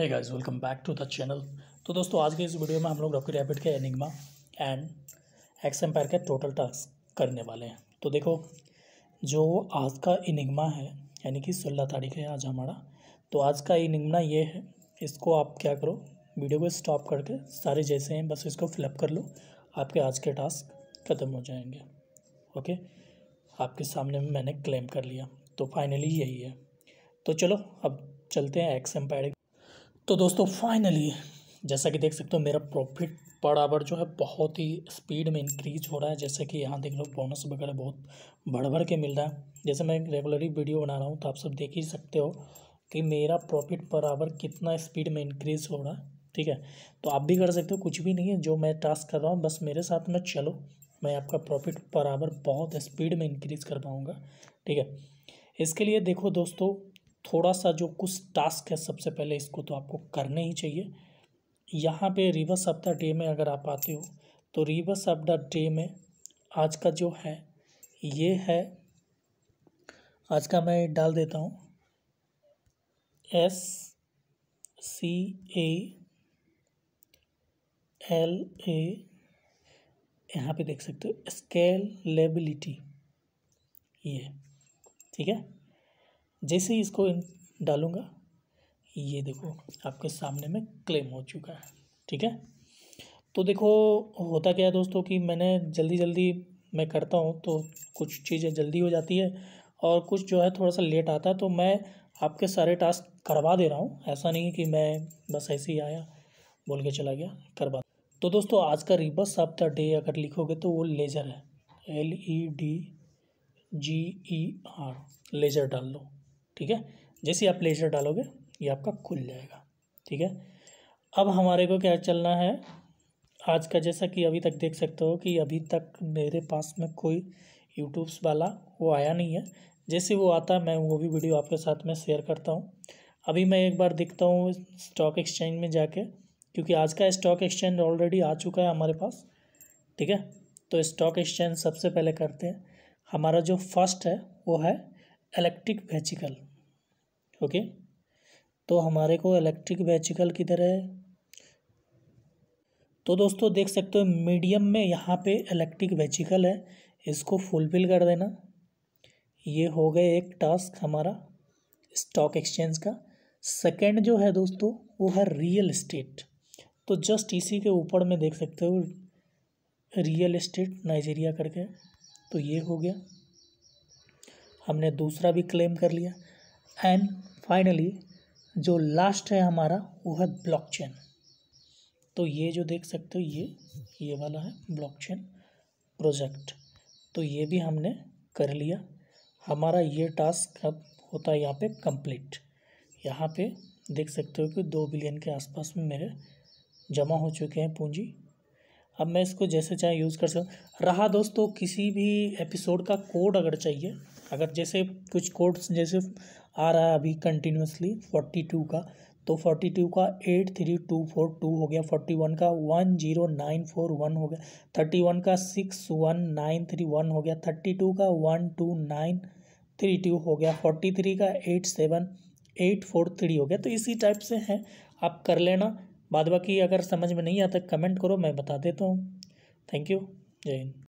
है guys welcome back to the channel तो दोस्तों, आज के इस वीडियो में हम लोग रॉकी रैपिड के एनिग्मा एंड एक्स एम्पायर के टोटल टास्क करने वाले हैं। तो देखो, जो आज का इनिग्मा है, यानी कि सोलह तारीख है आज हमारा तो आज का इनिग्मा ये है, इसको आप क्या करो वीडियो को स्टॉप करके सारे जैसे हैं, बस इसको फिलअप कर लो, आपके आज के टास्क ख़त्म हो जाएँगे। ओके आपके सामने मैंने क्लेम कर लिया। तो फाइनली यही है। तो चलो, अब चलते हैं एक्स एम्पायर तो दोस्तों फाइनली जैसा कि देख सकते हो, मेरा प्रॉफिट पर आवर जो है बहुत ही स्पीड में इंक्रीज हो रहा है। जैसे कि यहाँ देख लो बोनस वगैरह बहुत बढ़ बढ़ के मिल रहा है। जैसे मैं रेगुलरली वीडियो बना रहा हूँ तो आप सब देख ही सकते हो कि मेरा प्रॉफिट पर आवर कितना स्पीड में इंक्रीज हो रहा है, ठीक है? तो आप भी कर सकते हो, कुछ भी नहीं है, जो मैं टास्क कर रहा हूँ, बस मेरे साथ में चलो, मैं आपका प्रॉफिट पर आवर बहुत स्पीड में इंक्रीज कर पाऊँगा, ठीक है? इसके लिए देखो दोस्तों थोड़ा सा जो कुछ टास्क है, सबसे पहले इसको तो आपको करने ही चाहिए। यहाँ पे रिवर्स ऑफ़ द डे में अगर आप आते हो तो रिवर्स ऑफ़ द डे में आज का जो है, ये है, आज का मैं डाल देता हूँ, एस, सी, ए, एल, ए, यहाँ पे देख सकते हो, स्केलेबिलिटी, ये ठीक है? जैसे ही इसको डालूँगा, ये देखो आपके सामने में क्लेम हो चुका है, ठीक है? तो देखो, होता क्या है दोस्तों कि मैंने जल्दी जल्दी मैं करता हूँ तो कुछ चीज़ें जल्दी हो जाती है और कुछ जो है थोड़ा सा लेट आता है तो मैं आपके सारे टास्क करवा दे रहा हूँ। ऐसा नहीं कि मैं बस ऐसे ही आया, बोल के चला गया, करवा तो दोस्तों, आज का रिबस ऑफ़ द डे अगर लिखोगे तो वो लेज़र है L E D G E R ledger डाल लो ठीक है? जैसे आप लेजर डालोगे, ये आपका खुल जाएगा, ठीक है? अब हमारे को क्या चलना है? आज का जैसा कि अभी तक देख सकते हो कि अभी तक मेरे पास में कोई यूट्यूब्स वाला वो आया नहीं है। जैसे वो आता है मैं वो भी वीडियो आपके साथ में शेयर करता हूँ। अभी मैं एक बार दिखता हूँ स्टॉक एक्सचेंज में जाके, क्योंकि आज का स्टॉक एक्सचेंज ऑलरेडी आ चुका है हमारे पास, ठीक है? तो स्टॉक एक्सचेंज सबसे पहले करते हैं। हमारा जो फ़र्स्ट है, वो है इलेक्ट्रिक वेजिकल ओके? तो हमारे को इलेक्ट्रिक वेजिकल किधर है? तो दोस्तों, देख सकते हो मीडियम में यहाँ पे इलेक्ट्रिक वेजिकल है। इसको फुलफिल कर देना। ये हो गए एक टास्क हमारा स्टॉक एक्सचेंज का। सेकंड जो है दोस्तों, वो है रियल इस्टेट तो जस्ट इसी के ऊपर में देख सकते हो रियल इस्टेट नाइजीरिया करके। तो ये हो गया। हमने दूसरा भी क्लेम कर लिया। एंड फाइनली जो लास्ट है हमारा, वो है ब्लॉकचेन तो ये जो देख सकते हो, ये ये वाला है ब्लॉकचेन प्रोजेक्ट तो ये भी हमने कर लिया. हमारा ये टास्क अब होता है यहाँ पे कंप्लीट यहाँ पे देख सकते हो कि दो बिलियन के आसपास में मेरे जमा हो चुके हैं पूंजी. अब मैं इसको जैसे चाहे यूज़ कर सकूँ रहा दोस्तों, किसी भी एपिसोड का कोड अगर चाहिए, अगर जैसे कुछ कोड्स जैसे आ रहा है अभी कंटिन्यूसली फोर्टी टू का तो फोर्टी टू का eight three two four two हो गया फोर्टी वन का one zero nine four one हो गया थर्टी वन का six one nine three one हो गया थर्टी टू का one two nine three two हो गया फोर्टी थ्री का eight seven eight four three हो गया। तो इसी टाइप से हैं, आप कर लेना। बाद बाकी अगर समझ में नहीं आता कमेंट करो, मैं बता देता हूँ। थैंक यू जय हिंद